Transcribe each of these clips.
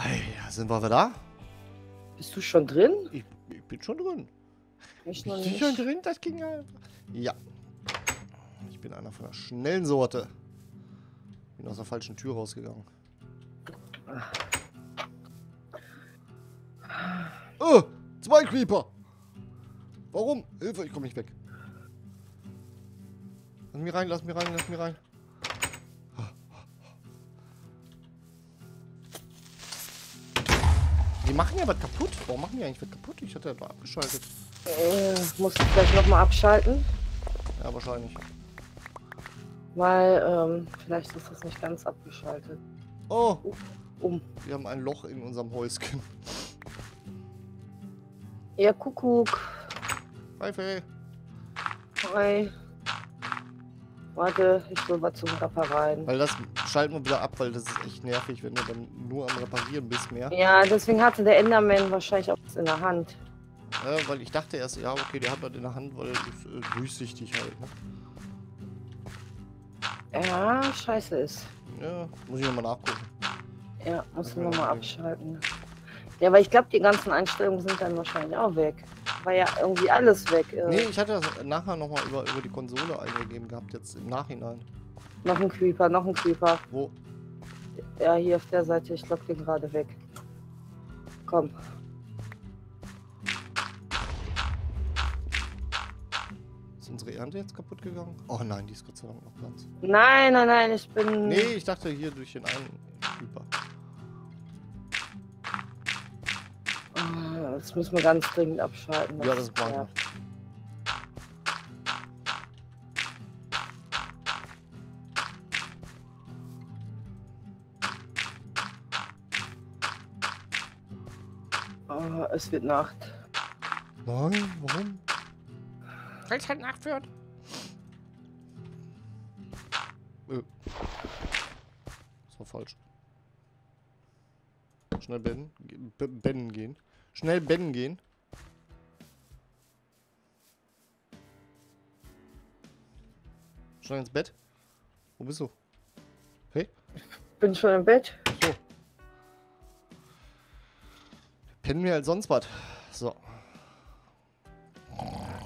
Hey, sind wir da? Bist du schon drin? Ich, ich bin schon drin. Ich du nicht. schon drin? Das ging ja. Ja. Ich bin einer von der schnellen Sorte. Bin aus der falschen Tür rausgegangen. Oh, zwei Creeper. Warum? Hilfe, ich komme nicht weg. Lass mich rein, lass mich rein, lass mich rein. Die machen ja was kaputt. Warum machen die eigentlich was kaputt? Ich hatte ja doch abgeschaltet. Äh, muss ich gleich nochmal abschalten, Ja, wahrscheinlich. weil ähm, vielleicht ist das nicht ganz abgeschaltet. Oh, Um. wir haben ein Loch in unserem Häuschen. Ja, Kuckuck. Pfeife. Hi. Warte, ich will was zum Reparieren. Weil das schalten wir wieder ab, weil das ist echt nervig, wenn du dann nur am Reparieren bist mehr. Ja, deswegen hatte der Enderman wahrscheinlich auch was in der Hand. Äh, weil ich dachte erst, ja, okay, der hat das in der Hand, weil er ist äh, durchsichtig halt. Ne? Ja, scheiße ist. Ja, muss ich nochmal nachgucken. Ja, du Ja, nochmal abschalten. Ja, aber ich glaube, die ganzen Einstellungen sind dann wahrscheinlich auch weg. War ja irgendwie alles weg. Äh, Nee, ich hatte das nachher nochmal über, über die Konsole eingegeben gehabt, jetzt im Nachhinein. Noch ein Creeper, noch ein Creeper. Wo? Ja, hier auf der Seite, ich lock den gerade weg. Komm. Ist unsere Ernte jetzt kaputt gegangen? Oh nein, die ist Gott sei Dank noch ganz. Nein, nein, nein, ich bin. Nee, ich dachte hier durch den einen Creeper. Das müssen wir ganz dringend abschalten. Ja, das machen wir. nervt. Ah, es wird Nacht. Nein, warum? Weil es halt Nacht wird. Äh. Das war falsch. Schnell bennen. Ge- be- Bennen gehen. Schnell bennen gehen. Schnell ins Bett. Wo bist du? Hey? Bin schon im Bett. So. Pennen wir als sonst was. So.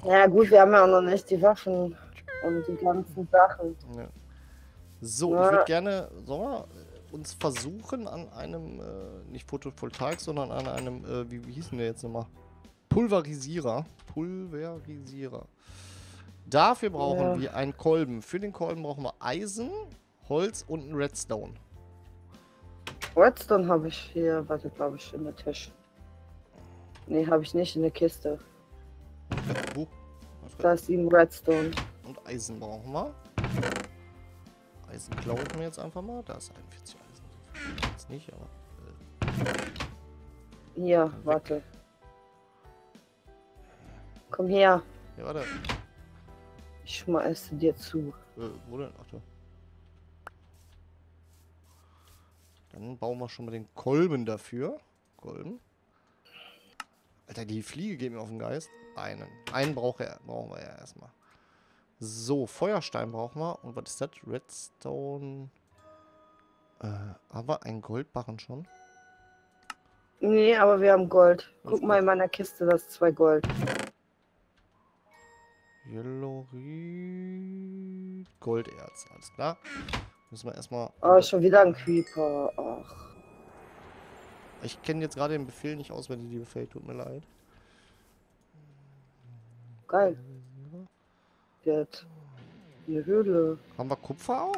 Ja gut, wir haben ja auch noch nicht die Waffen und die ganzen Sachen. Ja. So, Ja. ich würde gerne, sollen wir uns versuchen an einem, äh, nicht Photovoltaik, sondern an einem, äh, wie, wie hieß denn der jetzt nochmal? Pulverisierer. Pulverisierer. Dafür brauchen Ja. wir einen Kolben. Für den Kolben brauchen wir Eisen, Holz und einen Redstone. Redstone habe ich hier, warte, glaube ich, in der Tasche. Nee, habe ich nicht in der Kiste. Wo? Da ist ein Redstone. Und Eisen brauchen wir. Eisen klauen wir jetzt einfach mal. Da ist 41 Eisen. Jetzt nicht, aber. Hier, warte. Komm her, Äh, ja, warte. ich schmeiße dir zu. Äh, wo denn? Ach da. Dann bauen wir schon mal den Kolben dafür. Kolben. Alter, die Fliege geht mir auf den Geist. Einen. Einen brauch er, brauchen wir ja erstmal. So, Feuerstein brauchen wir. Und was ist das? Redstone. Äh, aber ein Goldbarren schon. Nee, aber wir haben Gold. Guck mal in meiner Kiste, das ist zwei Gold. Yellowrit. Golderz, alles klar. Müssen wir erstmal. Oh, schon wieder ein Creeper. Ach, Ich kenne jetzt gerade den Befehl nicht auswendig, die Befehl, tut mir leid. geil. Der hat eine Höhle. Haben wir Kupfer auch?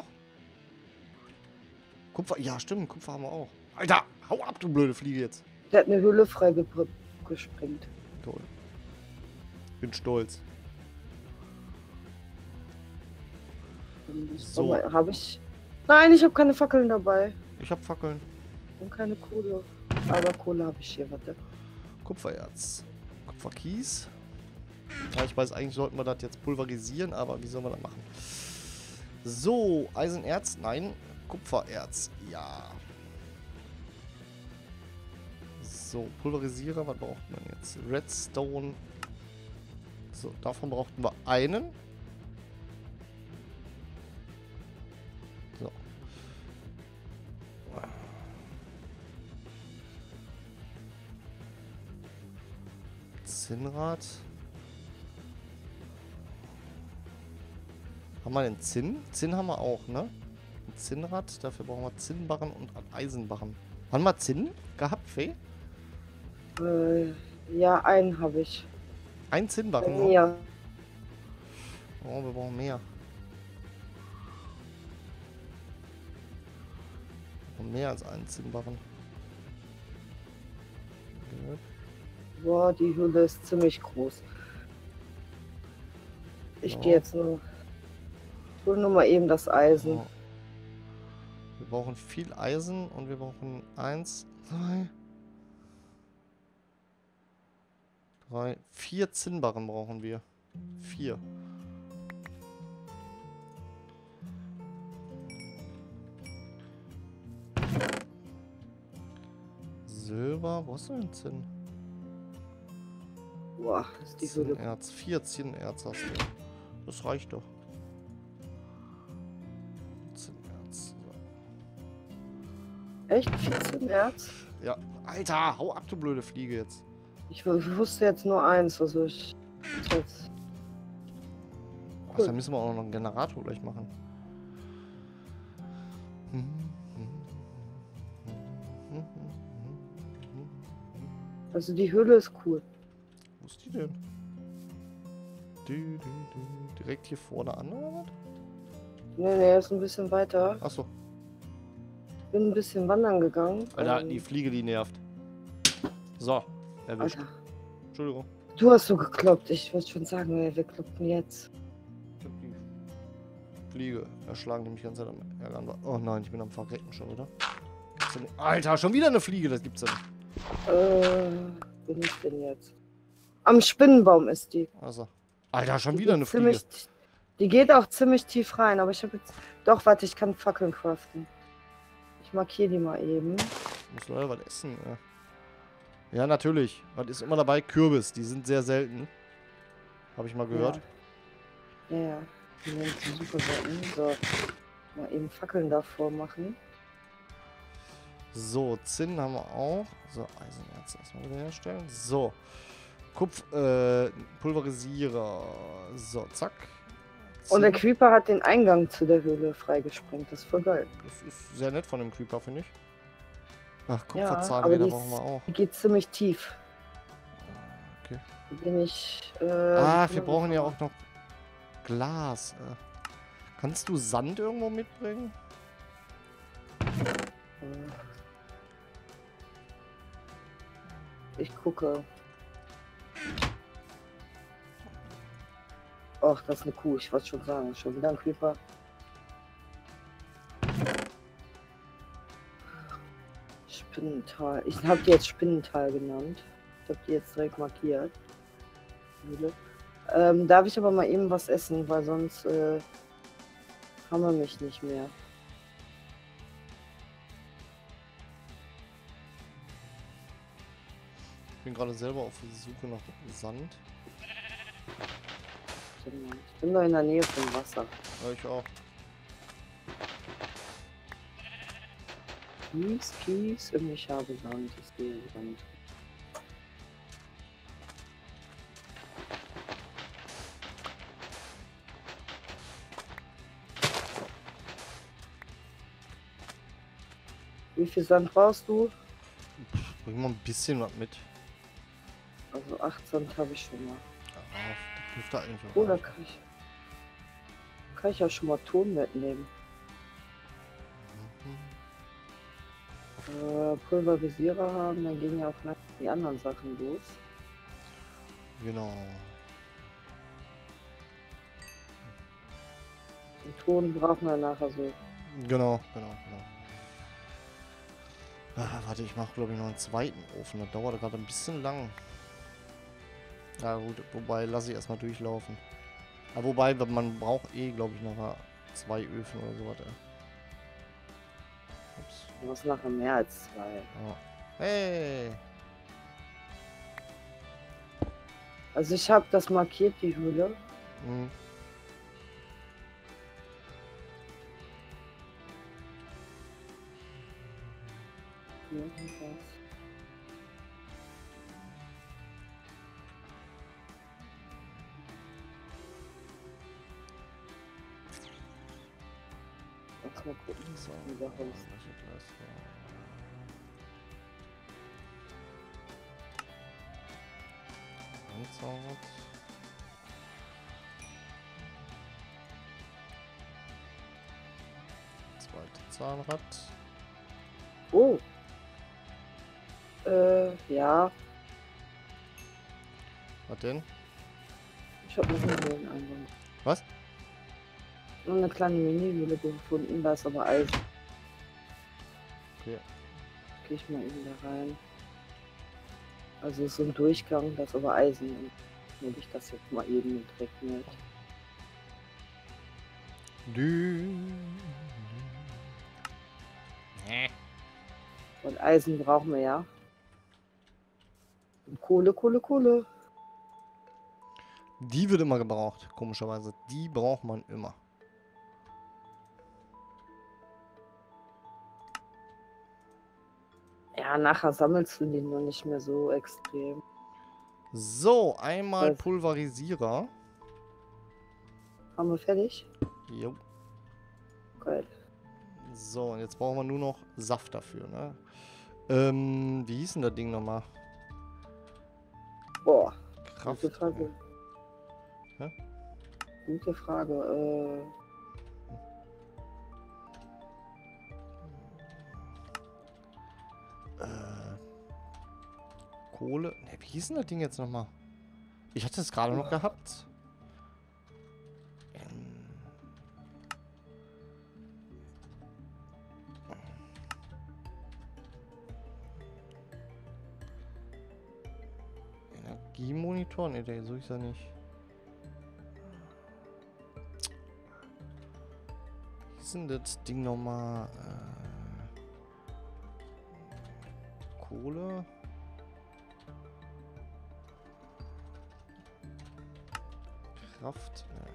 Kupfer, ja stimmt, Kupfer haben wir auch. Alter, hau ab, du blöde Fliege jetzt. Der hat eine Höhle freigesprengt. Toll. Bin stolz. So. Habe ich. Nein, ich habe keine Fackeln dabei. Ich hab Fackeln. Und keine Kohle. Aber Kohle habe ich hier, warte. Kupfererz. Kupferkies. Ja, ich weiß, eigentlich sollten wir das jetzt pulverisieren, aber wie sollen wir das machen? So, Eisenerz, nein. Kupfererz, ja. So, Pulverisierer, was braucht man jetzt? Redstone. So, davon brauchten wir einen. So. Zinnrad. Haben wir den Zinn? Zinn haben wir auch, ne? Zinnrad, dafür brauchen wir Zinnbarren und Eisenbarren. Haben wir Zinn gehabt, Fee? Äh, ja, einen habe ich. Ein Zinnbarren mir. Oh, wir brauchen mehr. Wir brauchen mehr als einen Zinnbarren. Gut. Boah, die Hülle ist ziemlich groß. Ich Ja. gehe jetzt nur. Ich hol nur mal eben das Eisen. So. Wir brauchen viel Eisen und wir brauchen eins, zwei, drei, vier Zinnbarren brauchen wir. Vier. Silber, wo ist denn Zinn? Boah, ist die Hülle. Zinnerz, vier Zinnerz hast du. Das reicht doch. Echt? 14 Erz? Ja, Alter, hau ab, du blöde Fliege jetzt. Ich wusste jetzt nur eins, also ich. Jetzt. Ach, dann müssen wir auch noch einen Generator gleich machen. Also die Hülle ist cool. Wo ist die denn? Direkt hier vorne an, oder was? Nee, nee, ist ein bisschen weiter. Achso, Bin ein bisschen wandern gegangen. Alter, Ähm, die Fliege, die nervt. So, erwischt. Alter, Entschuldigung. du hast so gekloppt. Ich wollte schon sagen, ey, wir kloppen jetzt. Ich hab die Fliege erschlagen, die mich Zeit am Ärgern war. Oh nein, ich bin am Verrecken schon wieder. Denn- Alter, schon wieder eine Fliege, das gibt's ja nicht. Äh, bin ich denn jetzt? Am Spinnenbaum ist die. Also. Alter, schon Die wieder eine Fliege. ziemlich- Die geht auch ziemlich tief rein, aber ich habe jetzt. Doch, warte, ich kann Fackeln craften. Markiere die mal eben. Muss leider was essen, ja. Ja, natürlich. Was ist immer dabei? Kürbis. Die sind sehr selten. Habe ich mal gehört. Ja, ja. Die sind super selten. So. Mal eben Fackeln davor machen. So, Zinn haben wir auch. So, Eisenerz erstmal wieder herstellen. So. Kupf, äh, Pulverisierer. So, zack. Und der. Creeper hat den Eingang zu der Höhle freigesprengt. Das ist voll geil. Das ist sehr nett von dem Creeper, finde ich. Ach, Ja, Kupferzahnräder die brauchen wir auch. Die geht ziemlich tief. Okay. Bin ich. Äh, Ah, wir brauchen ja auch noch Glas. Äh. Kannst du Sand irgendwo mitbringen? Ich gucke. Ach, das ist eine Kuh, ich wollte schon sagen. Schon wieder ein Creeper. Spinnental. Ich habe die jetzt Spinnental genannt. Ich habe die jetzt direkt markiert. Ähm, darf ich aber mal eben was essen, weil sonst äh, haben wir mich nicht mehr. Ich bin gerade selber auf der Suche nach Sand. Ich bin doch in der Nähe vom Wasser. Ja, ich auch. Kies, Kies und ich habe Sand. Ich sehe Sand. Wie viel Sand brauchst du? Bring mal ein bisschen was mit. Also 8 Sand habe ich schon mal. Ja, das dürfte eigentlich auch. Oder reichen. kann ich, kann ich ja schon mal Ton mitnehmen. Äh, Pulverisierer haben, dann gehen ja auch gleich die anderen Sachen los. Genau. Den Ton brauchen wir nachher so. Genau, genau, genau. Ah, warte, ich mache glaube ich noch einen zweiten Ofen. Das dauert gerade ein bisschen lang. Ja gut, wobei lasse ich erstmal durchlaufen. Aber wobei, man braucht eh, glaube ich, nachher zwei Öfen oder sowas. ey. Ups. Du hast nachher mehr als zwei. Ja. Hey! Also ich habe das markiert, die Höhle. Hm. Hier mal gucken. Holz. welche Gleis war? Anzahnrad. Zweite Zahnrad. Oh. Äh, ja. Was denn? Ich habe noch einen Höhleneingang. Was? Nur eine kleine Mini-Höhle gefunden, da ist aber Eisen. Okay. Geh ich mal eben da rein. Also es ist so ein Durchgang, da ist aber Eisen. Und nehme ich das jetzt mal eben mit weg mit. Dü. Nee. Und Eisen brauchen wir ja. Und Kohle, Kohle, Kohle. Die wird immer gebraucht, komischerweise. Die braucht man immer. Ja, nachher sammelst du die nur nicht mehr so extrem. So, einmal Was? Pulverisierer. Haben wir fertig? Jo. Geil. So, und jetzt brauchen wir nur noch Saft dafür, ne? Ähm, wie hieß denn das Ding nochmal? Boah, Kraft. gute Frage. Hä? Gute Frage. Äh, Äh, Kohle. Ne, wie hieß denn das Ding jetzt nochmal? Ich hatte es gerade noch gehabt. Ähm. Energiemonitor? Ne, der suche ich ja nicht. Wie ist denn das Ding nochmal? Äh, Kohle. Kraft. äh,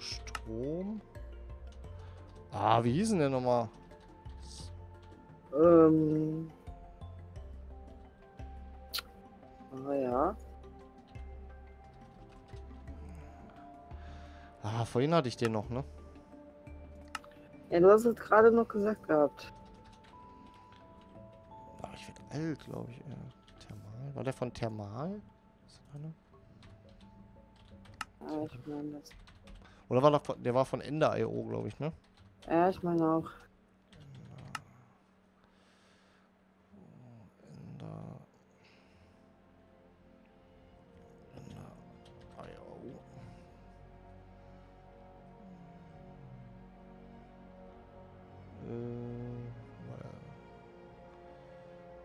Strom. Ah, wie hieß denn der nochmal? ähm. Ah ja. Ah, vorhin hatte ich den noch, ne? Ja, du hast es gerade noch gesagt gehabt. Ah, ich werde alt, glaube ich. Äh, Thermal. War der von Thermal? Ist das einer? Ja, ich meine das. Oder war der von, der war von Ender.io, glaube ich, ne? Ja, ich meine auch. Äh,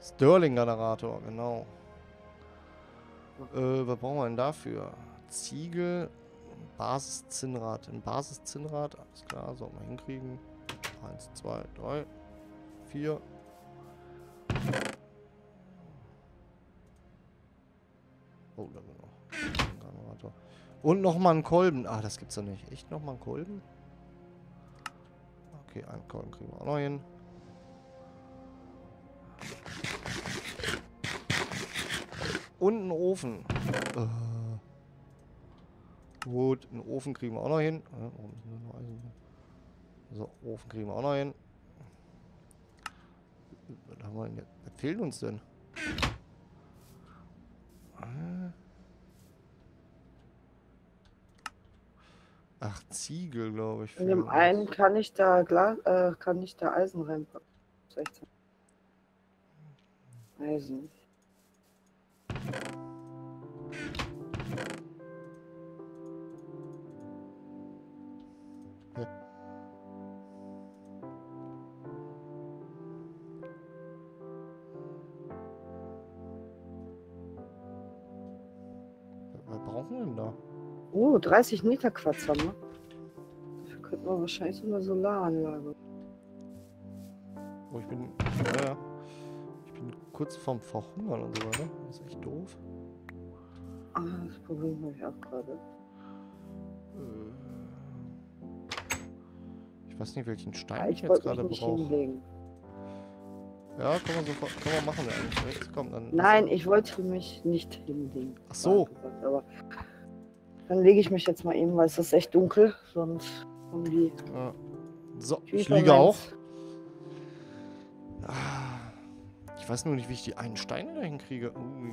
Stirling-Generator, genau. Äh, was brauchen wir denn dafür? Ziegel, Basiszinnrad. Ein Basiszinnrad, alles klar, soll man hinkriegen. Eins, zwei, drei, vier. Oh, da war noch. Und nochmal ein Kolben. Ah, das gibt's doch nicht. Echt nochmal ein Kolben? Okay, einen Kolben kriegen wir auch noch hin. Und einen Ofen. Äh. Gut, einen Ofen kriegen wir auch noch hin. So, Ofen kriegen wir auch noch hin. Was haben wir denn jetzt? Was fehlt uns denn? Äh. Ach, Ziegel, glaube ich. In dem einen kann ich da Glas, äh, kann ich da Eisen reinpacken. 16. Eisen. 30 Meter Quatsch haben wir. Dafür könnten wir wahrscheinlich so eine Solaranlage. Oh, ich bin. Ja, ja. Ich bin kurz vorm Verhungern und so weiter. Das ist echt doof. Ah, das Problem habe ich auch gerade. Äh, Ich weiß nicht, welchen Ja, Stein ich ich jetzt gerade brauche. Ja, können wir sofort. Können wir machen, ja. eigentlich nicht. Komm, dann. Nein, ich wollte mich nicht hinlegen. Ach so. gesagt, Aber dann lege ich mich jetzt mal eben, weil es ist echt dunkel. Sonst kommen die. Ja. So, ich liege auch. Ah, Ich weiß nur nicht, wie ich die einen Steine dahin kriege. Ui.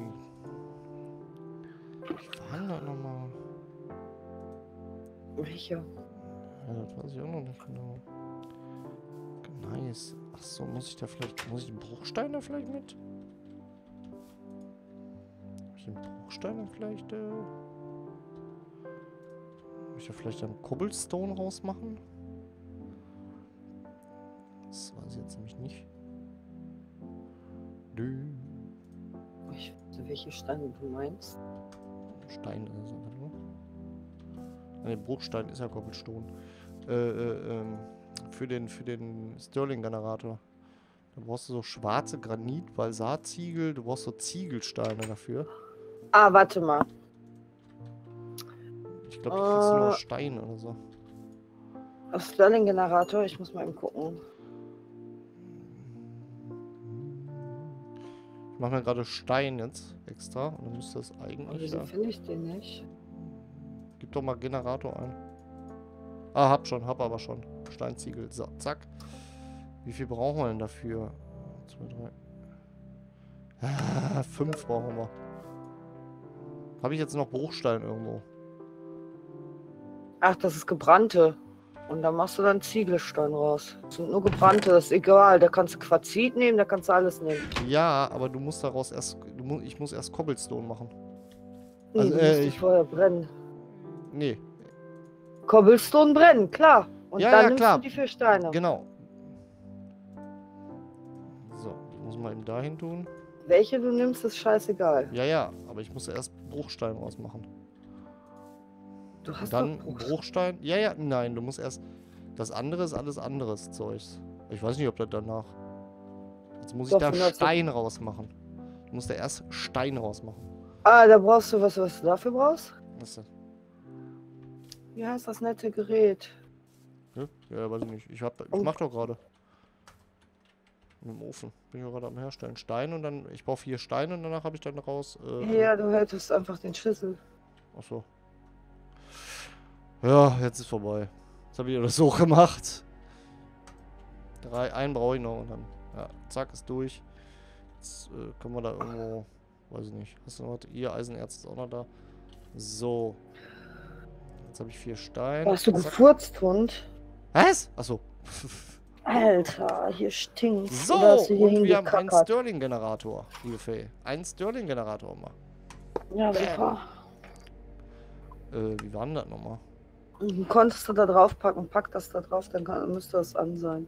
Wie war das nochmal? Welcher? Ja, das weiß ich auch noch nicht genau. Nice. Ach so, muss ich da vielleicht... Muss ich den Bruchstein da vielleicht mit? Muss ich den Bruchstein da vielleicht... Äh, muss ich da vielleicht dann Cobblestone rausmachen? Das weiß ich jetzt nämlich nicht. Dü. Ich weiß nicht, welche Steine du meinst. Stein. Warte mal. Ah, Ne, Bruchstein ist ja Cobblestone. Äh, äh, ähm, für den, für den Stirling-Generator. Da brauchst du so schwarze Granit, Balsatziegel, du brauchst so Ziegelsteine dafür. Ah, warte mal. Ich glaube, du nur Äh. aus Stein oder so. Auf Sterling-Generator, ich muss mal eben gucken. Ich mache mir gerade Stein jetzt extra und dann müsste das eigentlich. wieso finde ich den nicht? Gib doch mal Generator ein. Ah, hab schon, hab aber schon. Steinziegel. So, zack. Wie viel brauchen wir denn dafür? Zwei, drei. Ah, fünf brauchen wir. Habe ich jetzt noch Bruchstein irgendwo? Ach, das ist gebrannte. Und da machst du dann Ziegelstein raus. Das sind nur gebrannte, das ist egal. Da kannst du Quarzit nehmen, da kannst du alles nehmen. Ja, aber du musst daraus erst. Mu ich muss erst Cobblestone machen. Nee, Also, du äh, ich- vorher brennen. Nee, Cobblestone brennen, klar. Und Ja, dann ja, nimmst klar. du die vier Steine. genau. So, die muss man eben dahin tun. Welche du nimmst, ist scheißegal. Ja, ja, aber ich muss erst Bruchstein rausmachen. Du hast Dann doch Bruchs- Bruchstein. Ja, ja, nein, du musst erst. Das andere ist alles anderes Zeugs. Ich weiß nicht, ob das danach. Jetzt muss ich Doch, da das so- Stein rausmachen. Du musst da erst Stein rausmachen. Ah, da brauchst du was, was du dafür brauchst? Was das? Wie heißt das nette Gerät? Ja, ja weiß ich nicht. Ich, hab, ich Oh. mach doch gerade. Im Ofen. Bin ich gerade am Herstellen. Stein und dann. Ich brauche vier Steine und danach habe ich dann raus. Äh, Ja, du hättest einfach den Schlüssel. Achso. Ja, jetzt ist vorbei. Jetzt habe ich das so gemacht. Drei, einen brauche ich noch und dann. Ja, zack, ist durch. Jetzt äh, können wir da irgendwo. Weiß ich nicht. Hast du noch was? Ihr Eisenerz ist auch noch da. So. Jetzt habe ich vier Steine. Hast du Zack. gefurzt, Hund? Was? Achso. Alter, hier stinkt. So, und wir haben einen hingekackert? Stirling-Generator, liebe Fee. Einen Stirling-Generator mal. Ja, super. Äh, wie war denn das nochmal? Und Konntest du da drauf packen, pack das da drauf, dann kann, müsste das an sein.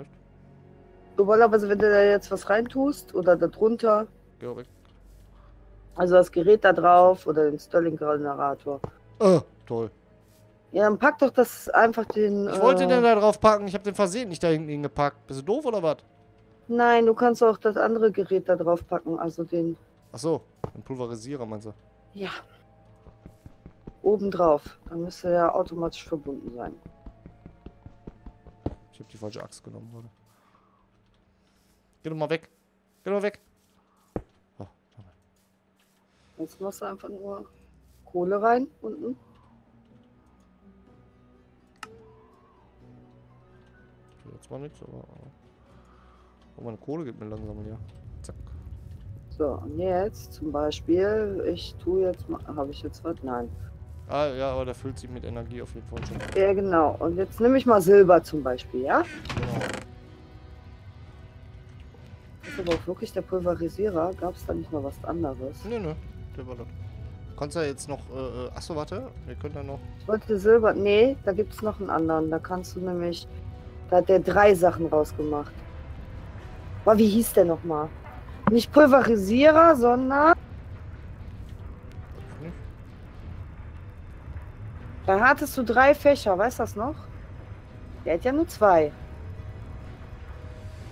Echt? Normalerweise, wenn du da jetzt was reintust oder da drunter, weg. also das Gerät da drauf oder den Sterling-Generator. Äh, toll. Ja, dann pack doch das einfach den. Ich wollte äh, den da drauf packen, ich habe den Versehen nicht da hinten hingepackt. Bist du doof oder was? Nein, du kannst auch das andere Gerät da drauf packen, also den. Achso, ein Pulverisierer meinst du? Ja. Oben drauf. Dann müsste er automatisch verbunden sein. Ich habe die falsche Axt genommen gerade. Geh doch mal weg. Geh doch mal weg. Oh. Jetzt machst du einfach nur Kohle rein unten. Jetzt zwar nichts, aber. Oh, meine Kohle geht mir langsam hier. Zack. So, und jetzt zum Beispiel, ich tue jetzt mal. Habe ich jetzt was? Nein. Ah, ja, aber der füllt sich mit Energie auf jeden Fall schon. Ja, genau. Und jetzt nehme ich mal Silber zum Beispiel, ja? Genau. Das ist aber auch wirklich der Pulverisierer. Gab es da nicht noch was anderes? Nö, nö. Der war das. Kannst du jetzt noch. Äh, äh, achso, warte. Wir können da noch. Ich wollte Silber. Nee, da gibt es noch einen anderen. Da kannst du nämlich. Da hat der drei Sachen rausgemacht. Boah, wie hieß der nochmal? Nicht Pulverisierer, sondern. Da hattest du drei Fächer, weißt du das noch? Der hat ja nur zwei.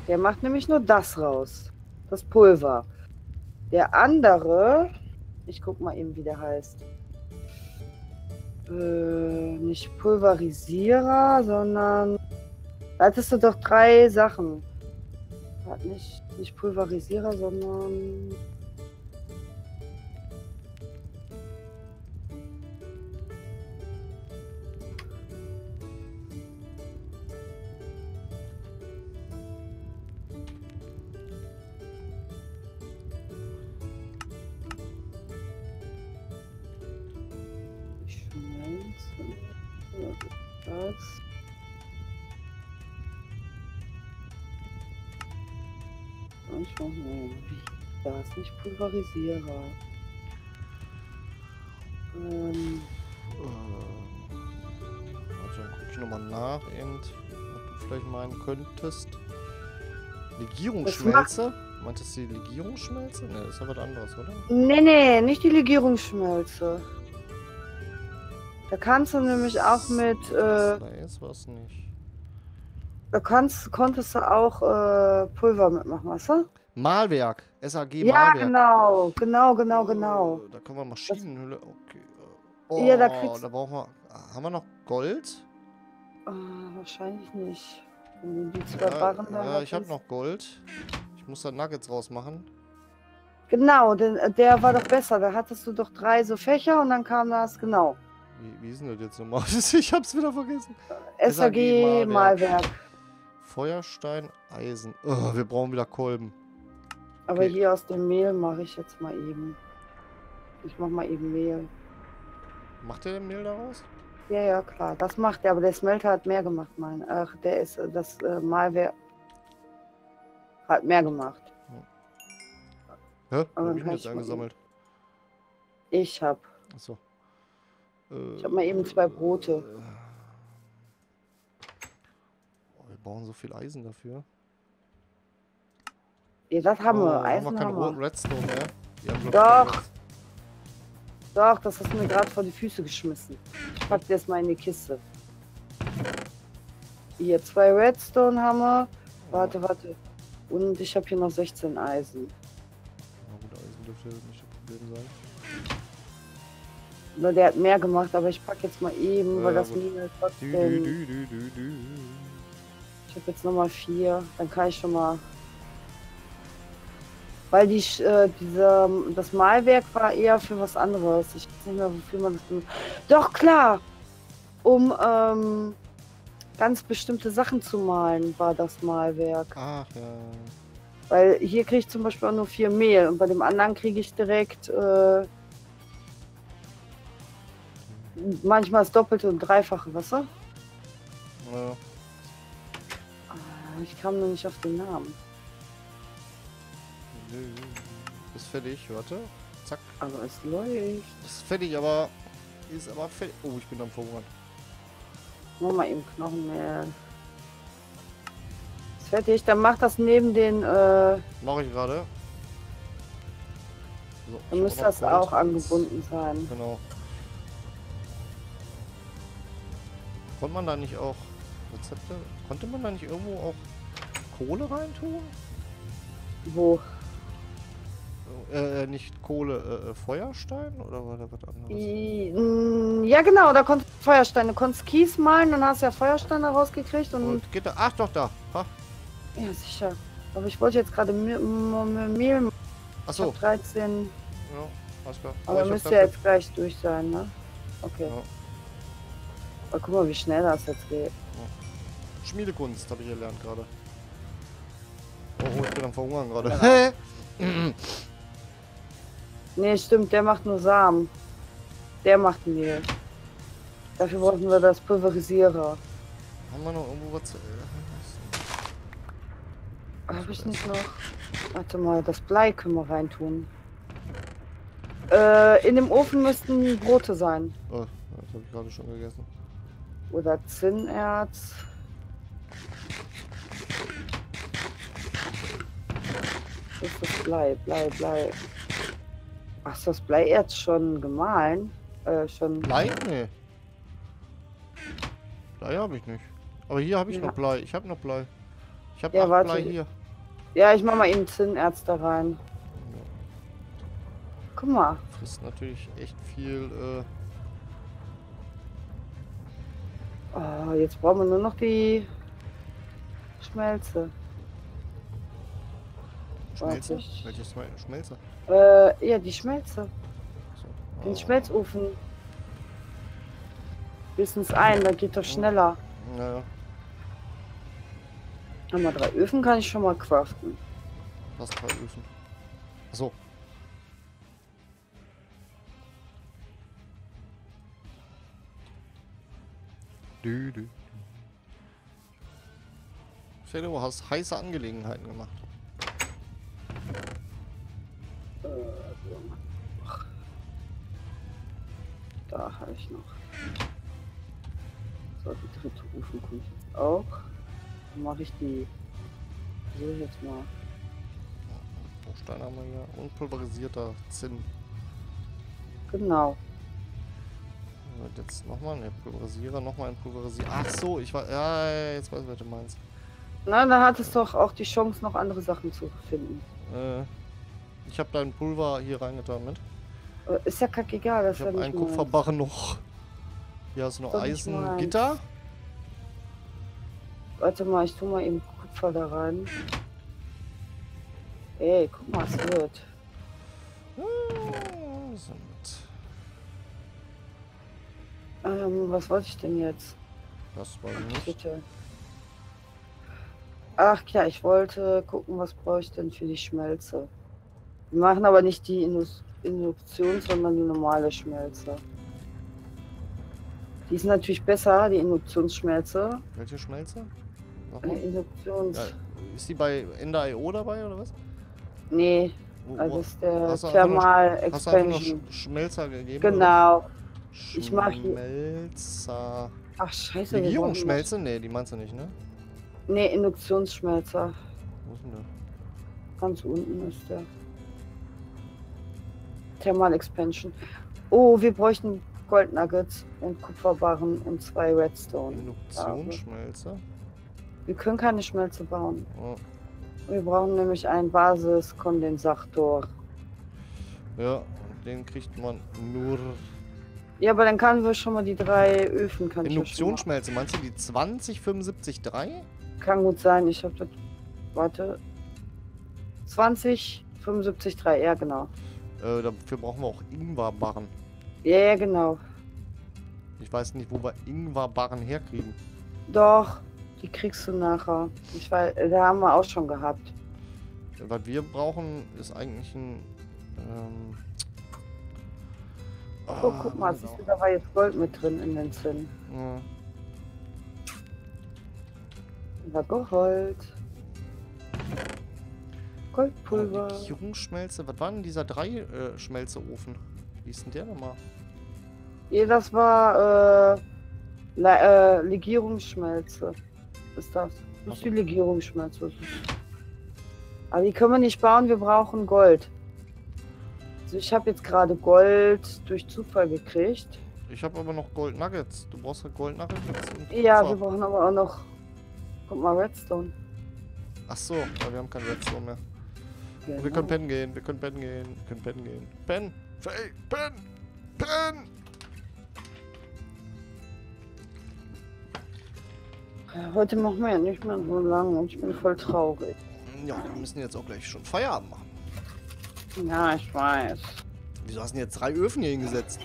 Der macht nämlich nur das raus. Das Pulver. Der andere, ich guck mal eben, wie der heißt. Äh, nicht Pulverisierer, sondern. Da hattest du doch drei Sachen. Hat nicht, nicht Pulverisierer, sondern. Und schon, nee, da ist nicht Pulverisierer. Ähm, Äh, warte, dann guck ich nochmal nach, eben, was du vielleicht meinen könntest. Legierungsschmelze? Meintest du die Legierungsschmelze? Ne, das ist ja was anderes, oder? nee, nee, nicht die Legierungsschmelze. Da kannst du nämlich auch mit, äh, Slice war es nicht. Da kannst, konntest du auch äh, Pulver mitmachen, weißt du? Malwerk. SAG Ja, Malwerk. genau, genau, genau, genau. Äh, Da können wir Maschinenhülle. Okay. Oh, Ja, da kriegst- da brauchen wir. Haben wir noch Gold? Ah, wahrscheinlich nicht. Da ja, ich habe noch Gold. Ich muss da Nuggets rausmachen. Genau, denn, äh, der war doch besser. Da hattest du doch drei so Fächer und dann kam das, genau. Wie, wie ist denn das jetzt nochmal? ich hab's wieder vergessen. SAG SAG Malwerk. Feuerstein, Eisen. Oh, wir brauchen wieder Kolben. Aber Okay. hier aus dem Mehl mache ich jetzt mal eben. Ich mach mal eben Mehl. Macht ihr denn Mehl daraus? Ja, ja, klar. Das macht er, aber der Smelter hat mehr gemacht, mein. Ach, der ist äh, das äh, Malwerk. Hat mehr gemacht. Hä? Aber Wo hab ich jetzt eingesammelt? Ich hab. Achso. Ich hab mal eben zwei Brote. Oh, wir brauchen so viel Eisen dafür. Ja, das haben oh, wir. Eisen haben wir keinen roten Redstone mehr. Doch. Doch, das hast du mir gerade vor die Füße geschmissen. Ich pack das mal in die Kiste. Hier, zwei Redstone haben wir. Warte, warte. Und ich habe hier noch 16 Eisen. Na gut, Eisen dürfte nicht das Problem sein. Oder der hat mehr gemacht, aber ich pack jetzt mal eben, Ja, weil das. Mine trotzdem. Ich habe jetzt nochmal vier. Dann kann ich schon mal. Weil die, äh, diese, das Malwerk war eher für was anderes. Ich weiß nicht mehr, wofür man das. benutzt. Doch, klar! Um ähm, ganz bestimmte Sachen zu malen, war das Malwerk. Ach ja. Weil hier kriege ich zum Beispiel auch nur vier Mehl und bei dem anderen kriege ich direkt äh, manchmal das Doppelte und Dreifache, weißt du? ja. Ich kam nur nicht auf den Namen. Ist fertig, warte. Zack. Aber es läuft. Ist fertig, aber. Ist aber fertig. Oh, ich bin am Verhungern. Mach mal eben Knochenmehl. Ist fertig. Dann mach das neben den. Äh, Mache ich gerade. So, dann müsste das Gold. auch angebunden sein. Genau. Konnte man da nicht auch Rezepte? Konnte man da nicht irgendwo auch Kohle reintun? Wo? Äh, nicht Kohle, äh, äh, Feuerstein oder war da was anderes? Mm, ja, genau. Da konntest du Feuersteine. Du konntest Kies malen, dann hast ja Feuersteine rausgekriegt und. Und geht da? Ach doch da. Ha. Ja, sicher. Aber ich wollte jetzt gerade Me- Me- Mehl Achso. hab 13. Ja, alles klar. Aber hab müsste ja jetzt gleich durch sein, ne? Okay. Ja. Aber guck mal, wie schnell das jetzt geht. Schmiedekunst habe ich gelernt gerade. Oh, ich bin am Verhungern gerade. Hä? Nee, stimmt, der macht nur Samen. Der macht Mehl. Dafür brauchen wir das Pulverisierer. Haben wir noch irgendwo was? zu- äh, Habe ich nicht noch? Warte mal, das Blei können wir reintun. Äh, in dem Ofen müssten Brote sein. Oh, das habe ich gerade schon gegessen. Oder Zinnerz. Ist das Blei? Blei, Blei. Ach, ist das Bleierz schon gemahlen? Äh, schon. Blei? Nee. Blei habe ich nicht. Aber hier habe ich Ja. noch Blei. Ich habe noch Blei. Ich habe Ja, warte. Blei hier. Ja, ich mach mal eben Zinnerz da rein. Guck mal. Frisst natürlich echt viel. Äh, Oh, jetzt brauchen wir nur noch die Schmelze. Schmelze? Warte, Welche Schmel Schmelze? Äh, ja, die Schmelze. So. Den Ah. Schmelzofen. Höchstens ein, da geht doch schneller. Naja, Einmal drei Öfen kann ich schon mal craften. was drei Öfen. So. Fede, du hast heiße Angelegenheiten gemacht. Da habe ich noch. So, die dritte Ofen kommt jetzt auch. Dann mache ich die. So jetzt mal. Bruchstein haben wir hier. Und pulverisierter Zinn. Genau. Und Jetzt nochmal ein Pulverisierer, nochmal ein Pulverisierer. Ach so, ich war. Ja, jetzt weiß ich, was du meinst. Na, dann hat es doch auch die Chance, noch andere Sachen zu finden. Äh, ich habe dein Pulver hier reingetan mit. Äh, Ist ja kackegal, das Ich habe einen. Kupferbarren noch. Hier hast du noch Eisengitter. Warte mal, ich tu mal eben Kupfer da rein. Ey, guck mal, es wird. Sind. Ähm, was wollte ich denn jetzt? Das war nicht. Bitte. Ach ja, ich wollte gucken, was brauche ich denn für die Schmelze. Wir machen aber nicht die Indus Induktion, sondern die normale Schmelze. Die ist natürlich besser, die Induktionsschmelze. Welche Schmelze? Nochmal? Induktions... Ja, ist die bei Ender.io dabei oder was? Nee, Wo, also wo, ist der hast Thermal nur Expansion. Sch Schmelzer gegeben? Genau. was? Ich mach hier- Schmelzer. Ach scheiße. wir Legierungsschmelze? Nee, die meinst du nicht, ne? Nee, Induktionsschmelzer. Wo ist denn der? Ganz unten ist der. Thermal Expansion. Oh, wir bräuchten Goldnuggets und Kupferbarren und zwei Redstone. Induktionsschmelze. Wir können keine Schmelze bauen. Oh. Wir brauchen nämlich einen Basiskondensator. Ja, den kriegt man nur. Ja, aber dann können wir schon mal die drei Öfen. Kann Induktionsschmelze, meinst du die 2075-3? mal- Kann gut sein. Ich habe das. Warte. 20, 75, 3. Ja, genau. Äh, dafür brauchen wir auch Ingwerbarren. Ja, ja, genau. Ich weiß nicht, wo wir Ingwerbarren herkriegen. Doch, die kriegst du nachher. Ich weiß, da haben wir auch schon gehabt. Was wir brauchen, ist eigentlich ein. Ähm, Oh, guck mal, genau. siehst du, da war jetzt Gold mit drin in den Zinn. Ja. War Gold. Goldpulver. Legierungsschmelze, was war denn dieser drei äh, Schmelzeofen? Wie ist denn der nochmal? Ja, das war äh, Le äh, Legierungsschmelze. Ist das? Das ist die Legierungsschmelze. Aber die können wir nicht bauen, wir brauchen Gold. Also ich habe jetzt gerade Gold durch Zufall gekriegt. Ich habe aber noch Gold Nuggets. Du brauchst ja Gold Nuggets und Ja, wir brauchen aber auch noch. Guck mal, Redstone. Ach so, wir haben kein Redstone mehr. Und wir Genau. können pennen gehen, wir können pennen gehen, wir können pennen gehen. Pen! Faye! Pen! Pen! Ja, Heute machen wir ja nicht mehr so lange und ich bin voll traurig. Ja, wir müssen jetzt auch gleich schon Feierabend machen. Ja, ich weiß. Wieso hast du denn jetzt drei Öfen hier hingesetzt?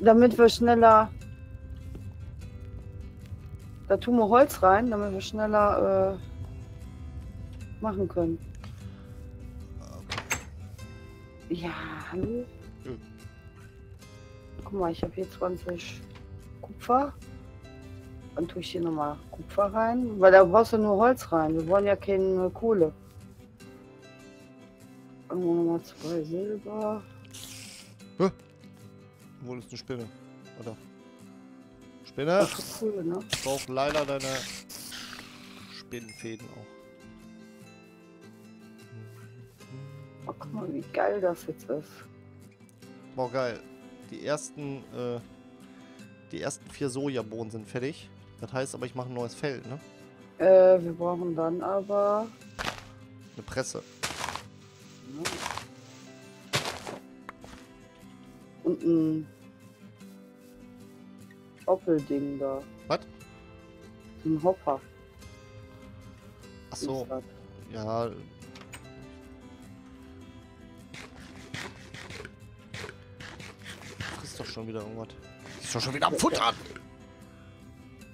Damit wir schneller. Da tun wir Holz rein, damit wir schneller äh, machen können. Ja, hallo? Ja. Guck mal, ich habe hier 20 Kupfer. Dann tue ich hier nochmal Kupfer rein, weil da brauchst du nur Holz rein. Wir wollen ja keine Kohle. Irgendwo nochmal zwei Silber. Wo ist eine Spinne? Oder? Spinne? Ist cool, ne? Ich brauche leider deine Spinnenfäden auch. Guck mal, wie geil das jetzt ist. Boah, geil. Die ersten, äh, die ersten vier Sojabohnen sind fertig. Das heißt aber, ich mache ein neues Feld, ne? Äh, wir brauchen dann aber. Eine Presse. Und ein Oppelding da. Was? Ein Hopper. Ach so, ja. Frisst doch schon wieder irgendwas. Ist doch schon wieder am Futtern!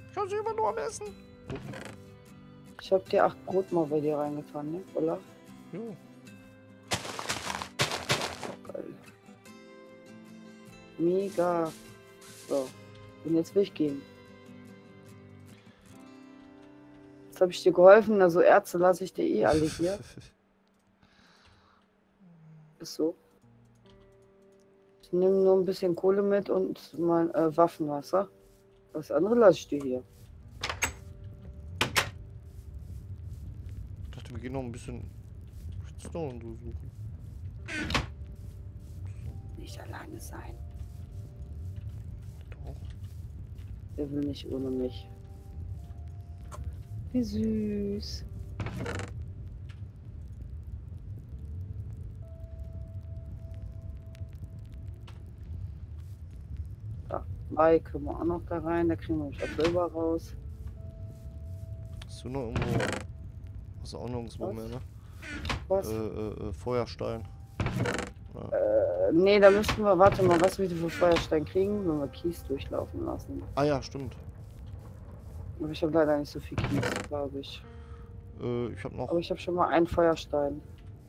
Ich kann sie immer nur am Essen. Ich hab dir acht Brot mal bei dir reingetan, ne? Oder? Jo. Geil. Mega. So. Und jetzt will ich gehen. Jetzt habe ich dir geholfen, also Ärzte lasse ich dir eh alle hier. Ist so. Ich nehme nur ein bisschen Kohle mit und mein äh, Waffenwasser. Das andere lasse ich dir hier. Ich dachte, wir gehen noch ein bisschen Redstone untersuchen. Nicht alleine sein. Doch. Der will nicht ohne mich. Wie süß. Da, Mai können wir auch noch da rein. Da kriegen wir nämlich auch Silber raus. Hast du noch irgendwo. Hast du auch nirgendwo Was? mehr, ne? Was? Äh, äh, äh, Feuerstein. Äh, nee, da müssten wir, warte mal, was wir für Feuerstein kriegen, wenn wir Kies durchlaufen lassen. Ah ja, stimmt. Aber ich habe leider nicht so viel Kies, glaube ich. Äh, ich hab noch. Aber ich habe schon mal einen Feuerstein.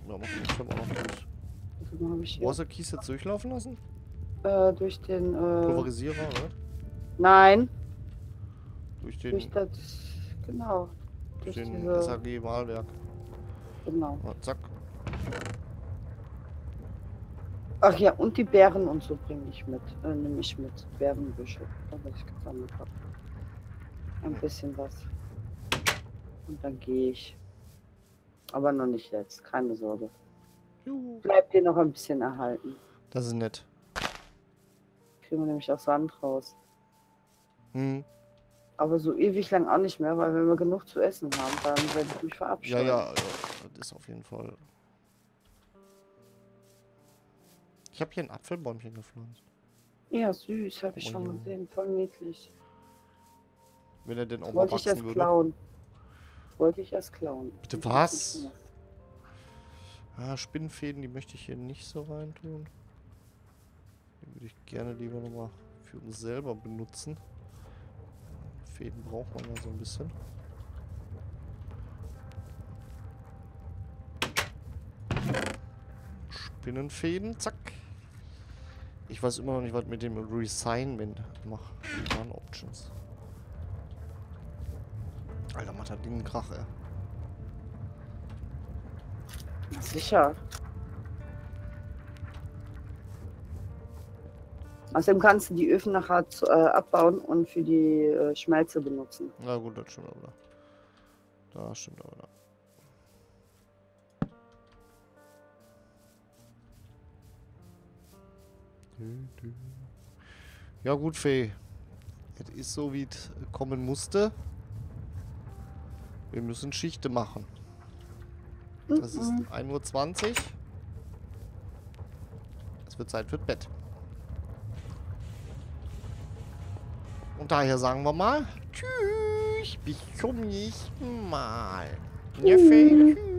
Ja, mach, ich hab auch noch Kies. Habe Wo hast du Kies jetzt durchlaufen lassen? Äh, durch den. Äh, Pulverisierer, oder? nein, Durch den, durch das. Genau. durch Durch den diese. SAG-Wahlwerk. Genau. Ja, zack. Ach ja, und die Beeren und so bringe ich mit. Äh, nehme ich mit. Beerenbüsche. Das was ich gesammelt habe. Ein bisschen was. Und dann gehe ich. Aber noch nicht jetzt, keine Sorge. Bleibt dir noch ein bisschen erhalten. Das ist nett. Kriegen wir nämlich auch Sand raus. Hm. Aber so ewig lang auch nicht mehr, weil wenn wir genug zu essen haben, dann werde ich mich Ja, verabschieden. ja, ja, das ist auf jeden Fall. Ich habe hier ein Apfelbäumchen gepflanzt. Ja, süß, habe ich Oh schon ja. gesehen. Voll niedlich. Wenn er denn auch Das mal wollte ich erst würde. klauen. Wollte ich erst klauen. Bitte was? Ah, Spinnenfäden, die möchte ich hier nicht so reintun. Würde ich gerne lieber nochmal für uns selber benutzen. Fäden braucht man ja so ein bisschen. Spinnenfäden, zack. Ich weiß immer noch nicht, was mit dem Resignment macht. Run Options. Alter, macht das Ding einen Krach, ey. Sicher. Außerdem kannst du die Öfen nachher zu, äh, abbauen und für die äh, Schmelze benutzen. Na gut, das stimmt aber. Da stimmt aber. Ja gut, Fee. Es ist so, wie es kommen musste. Wir müssen Schichte machen. Das ist Mhm. 1.20 Uhr. Es wird Zeit für Bett. Und daher sagen wir mal, tschüss, bis zum nächsten Mal. Fee, tschüss.